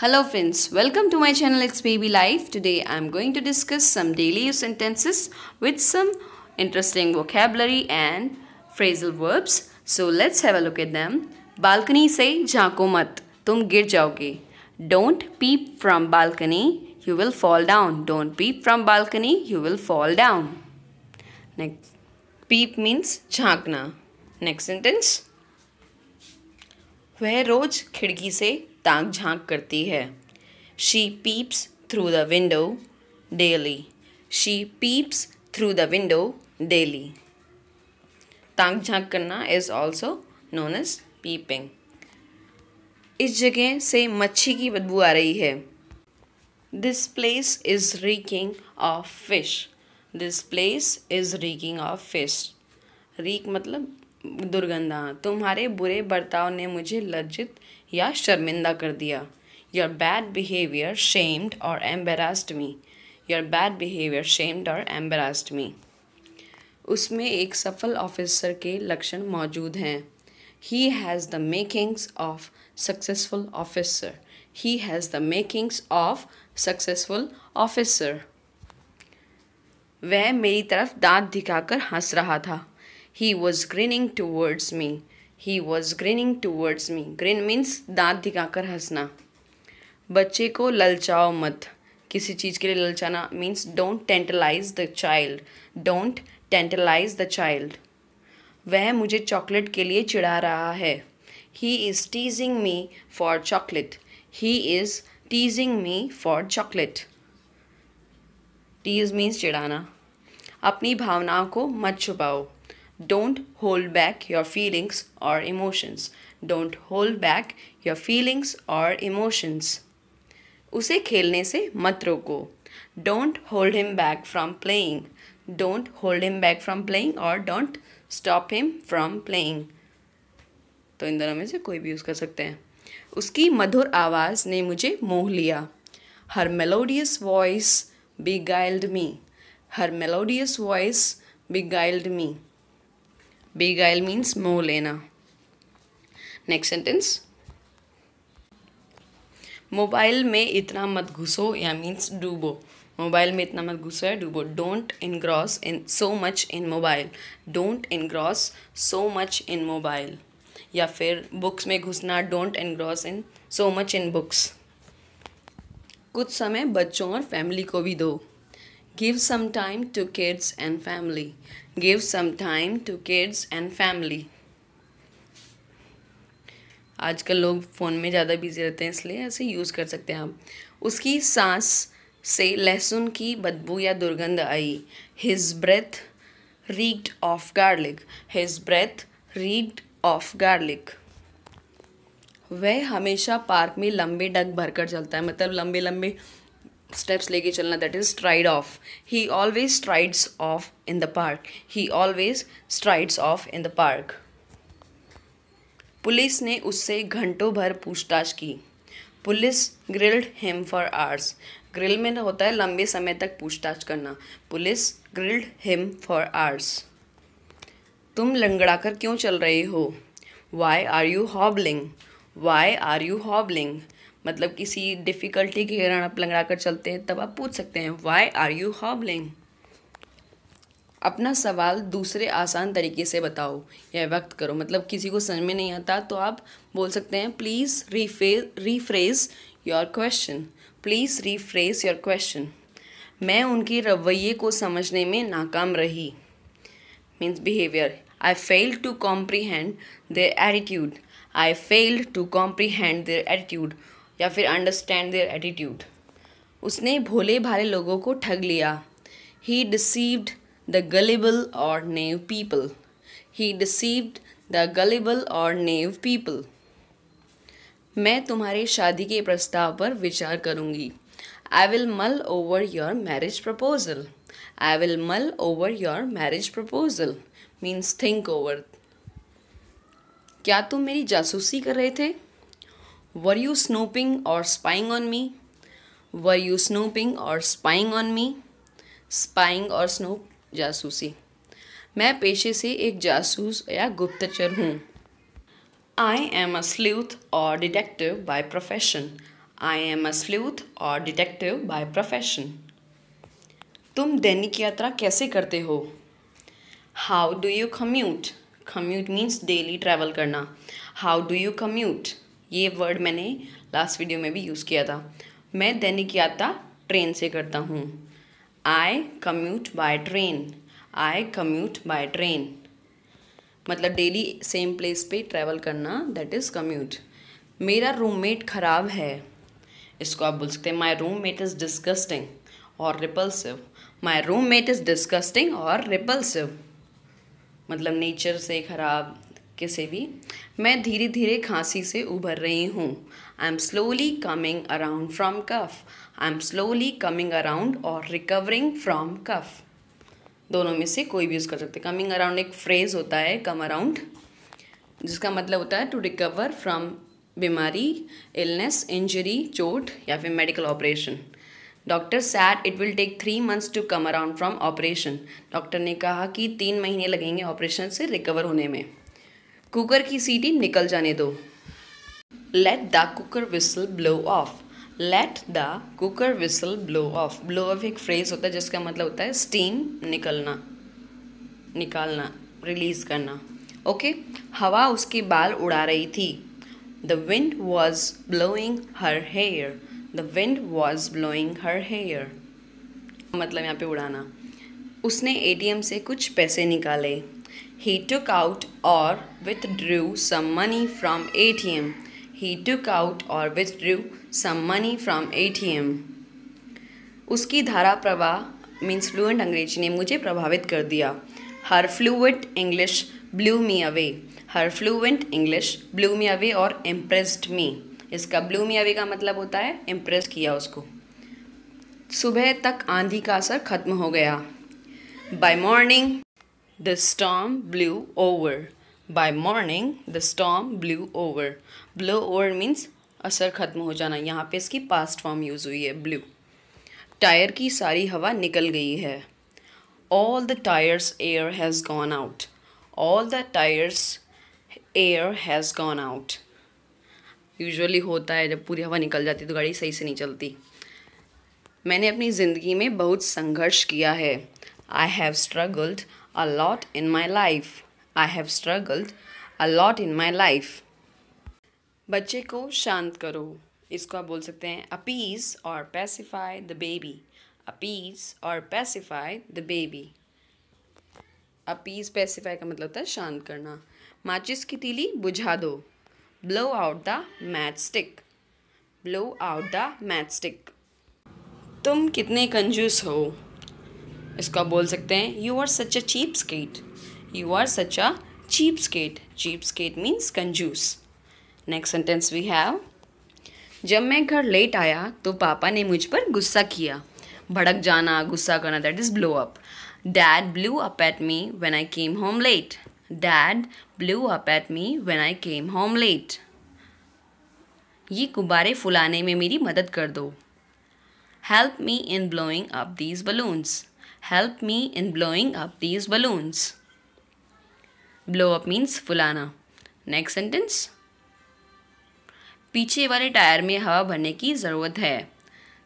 Hello friends, welcome to my channel It's Baby Life. Today I am going to discuss some daily use sentences with some interesting vocabulary and phrasal verbs. So let's have a look at them. Balcony से झांको मत तुम गिर जाओगे. Don't peep from balcony, you will fall down. Don't peep from balcony, you will fall down. Next, peep means झांकना. Next sentence. वह रोज खिड़की से ताक झाँक करती है। She peeps through the window daily she peeps through the window daily ताक झाँक करना is also known as peeping इस जगह से मच्छी की बदबू आ रही है। This place is reeking of fish this place is reeking of fish reek मतलब दुर्गंधा। तुम्हारे बुरे बर्ताव ने मुझे लज्जित या शर्मिंदा कर दिया। योर बैड बिहेवियर शेम्ड और embarrassed me your bad behaviour shamed और एम्बेरास्ड मी उसमें एक सफल ऑफिसर के लक्षण मौजूद हैं। He has the makings of successful officer he has the makings of successful officer वह मेरी तरफ़ दांत दिखाकर हंस रहा था। He was grinning towards me he was grinning towards me grin means दांत दिखाकर हंसना। बच्चे को ललचाओ मत। किसी चीज़ के लिए ललचाना means don't tantalise the child don't tantalise the child वह मुझे चॉकलेट के लिए चिढ़ा रहा है। He is teasing me for chocolate he is teasing me for chocolate tease means चिढ़ाना। अपनी भावनाओं को मत छुपाओ। Don't hold back your feelings or emotions. Don't hold back your feelings or emotions. उसे खेलने से मत रोको। Don't hold him back from playing don't hold him back from playing और don't stop him from playing तो इन दोनों में से कोई भी यूज़ कर सकते हैं। उसकी मधुर आवाज़ ने मुझे मोह लिया। Her melodious voice beguiled me her melodious voice beguiled me beguile means मोह लेना नेक्स्ट सेंटेंस मोबाइल में इतना मत घुसो, या मीन्स डूबो। मोबाइल में इतना मत घुसो या डूबो। Don't engross in so much in mobile don't engross so much in mobile या फिर बुक्स में घुसना don't engross in so much in books कुछ समय बच्चों और फैमिली को भी दो। Give some time to kids and family give some time to kids and family आजकल लोग फ़ोन में ज़्यादा बिज़ी रहते हैं, इसलिए ऐसे यूज़ कर सकते हैं आप। उसकी सांस से लहसुन की बदबू या दुर्गंध आई। His breath reeked of garlic his breath reeked of garlic वह हमेशा पार्क में लंबे डग भरकर चलता है। मतलब लंबे लंबे स्टेप्स लेके चलना that is stride off he always strides off in the park he always strides off in the park police ने उससे घंटों भर पूछताछ की police grilled him for hours grill में होता है लंबे समय तक पूछताछ करना police grilled him for hours तुम लंगड़ा कर क्यों चल रहे हो? Why are you hobbling why are you hobbling मतलब किसी डिफ़िकल्टी के कारण आप लंगड़ा कर चलते हैं, तब आप पूछ सकते हैं वाई आर यू हॉबलिंग अपना सवाल दूसरे आसान तरीके से बताओ या व्यक्त करो। मतलब किसी को समझ में नहीं आता तो आप बोल सकते हैं please re rephrase your question please rephrase your question मैं उनके रवैये को समझने में नाकाम रही। Means behaviour I fail to comprehend their attitude I failed to comprehend their attitude या फिर अंडरस्टैंड देयर एटीट्यूड उसने भोले भाले लोगों को ठग लिया। ही डिसीव्ड द गलेबल और naive people he deceived the gullible और नेव पीपल मैं तुम्हारे शादी के प्रस्ताव पर विचार करूँगी। I will mull over your marriage proposal I will mull over your marriage proposal means think over क्या तुम मेरी जासूसी कर रहे थे? Were you snooping or spying on me? Were you snooping or spying on me? Spying और snoop? जासूसी। मैं पेशे से एक जासूस या गुप्तचर हूँ। आई एम अ स्लूथ और detective by profession I am a sleuth और डिटेक्टिव बाय प्रोफेशन तुम दैनिक यात्रा कैसे करते हो? How do you commute commute means daily travel करना। हाउ डू यू कम्यूट ये वर्ड मैंने लास्ट वीडियो में भी यूज़ किया था। मैं दैनिक यात्रा ट्रेन से करता हूँ। I commute by train I commute by train मतलब डेली सेम प्लेस पे ट्रैवल करना दैट इज़ कम्यूट मेरा रूममेट ख़राब है। इसको आप बोल सकते हैं my room met is disgusting और repulsive my roommate is disgusting और रिपल्सिव मतलब नेचर से ख़राब किसी भी मैं धीरे धीरे खांसी से उभर रही हूँ। I am slowly coming around from cough I am slowly coming around और रिकवरिंग फ्रॉम कफ दोनों में से कोई भी यूज़ कर सकते कमिंग अराउंड एक फ्रेज़ होता है कम अराउंड जिसका मतलब होता है टू रिकवर फ्रॉम बीमारी इलनेस इंजरी चोट या फिर medical operation doctor said it will take three months to come around from operation doctor ने कहा कि तीन महीने लगेंगे ऑपरेशन से रिकवर होने में। कुकर की सीटी निकल जाने दो। Let the cooker whistle blow off let the cooker whistle blow off blow off एक फ्रेज होता है जिसका मतलब होता है स्टीम निकलना, निकालना रिलीज़ करना। Okay okay? हवा उसके बाल उड़ा रही थी। The wind was blowing her hair the wind was blowing her hair मतलब यहाँ पे उड़ाना। उसने एटीएम से कुछ पैसे निकाले। टुक आउट और withdrew some money from ATM he took out और withdrew some money from ATM उसकी धारा प्रवाह मीन्स फ्लुएंट अंग्रेज़ी ने मुझे प्रभावित कर दिया। Her fluent English blew me away her fluent English blew me away और इम्प्रेस्ड मी इसका ब्लू मी अवे का मतलब होता है इम्प्रेस किया उसको। सुबह तक आंधी का असर खत्म हो गया। By morning the storm blew over by morning the storm blew over blow over means असर ख़त्म हो जाना। यहाँ पे इसकी पास्ट फॉर्म यूज़ हुई है ब्लू टायर की सारी हवा निकल गई है। All the tyres air has gone out all the tyres air has gone out usually होता है, जब पूरी हवा निकल जाती है तो गाड़ी सही से नहीं चलती। मैंने अपनी ज़िंदगी में बहुत संघर्ष किया है। I have struggled a lot in my life I have struggled a lot in my life बच्चे को शांत करो। इसको आप बोल सकते हैं अपीज और पैसिफाई द बेबी अपीज और pacify the baby appease pacify का मतलब होता है शांत करना। माचिस की तीली बुझा दो। Blow out the match stick blow out the match stick तुम कितने कंजूस हो? इसको आप बोल सकते हैं you are such a cheapskate you are such a cheapskate cheapskate means कंजूस. नेक्स्ट सेंटेंस वी हैव जब मैं घर लेट आया तो पापा ने मुझ पर गुस्सा किया। भड़क जाना, गुस्सा करना that is blow up dad blew up at me when I came home late dad blew up at me when I came home late ये गुब्बारे फुलाने में मेरी मदद कर दो। Help me in blowing up these balloons help me in blowing up these balloons blow up means फुलाना। Next sentence पीछे वाले टायर में हवा भरने की ज़रूरत है।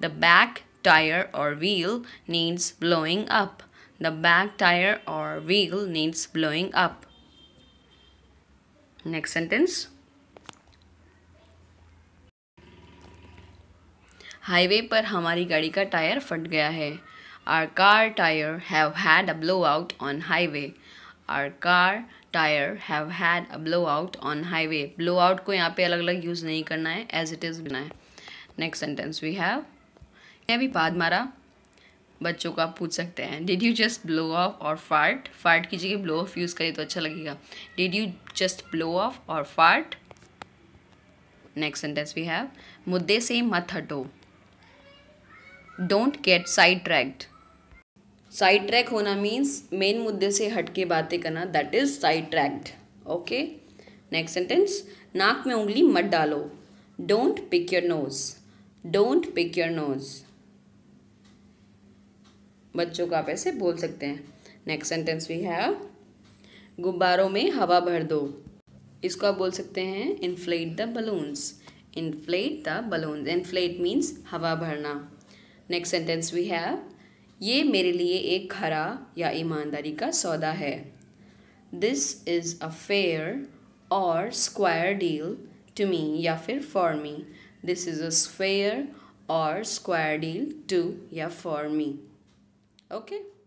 द बैक टायर और wheel needs blowing up the back tyre और wheel needs blowing up next sentence highway पर हमारी गाड़ी का टायर फट गया है। Car tyre have had a blow out on highway or car tyre have had a blow out on highway blow out को यहाँ पे अलग अलग यूज़ नहीं करना है एज इट इज़ बिना है। नेक्स्ट सेंटेंस वी हैव अभी पाद मारा बच्चों को आप पूछ सकते हैं। Did you just blow off और फार्ट फार्ट की जगह ब्लो ऑफ़ यूज़ करिए तो अच्छा लगेगा। Did you just blow off और fart next sentence we have मुद्दे से मत हटो। Don't get sidetracked side track होना मीन्स मेन मुद्दे से हट के बातें करना that is sidetracked okay next sentence नाक में उंगली मत डालो. Don't pick your nose don't pick your nose बच्चों को आप ऐसे बोल सकते हैं। नेक्स्ट सेंटेंस वी हैव गुब्बारों में हवा भर दो. इसको आप बोल सकते हैं inflate the balloons inflate the balloons inflate means हवा भरना. नेक्स्ट सेंटेंस वी हैव ये मेरे लिए एक खरा या ईमानदारी का सौदा है। दिस इज़ अ फेयर और स्क्वायर डील टू मी या फिर for me this is a fair और स्क्वायर डील टू या फॉर मी ओके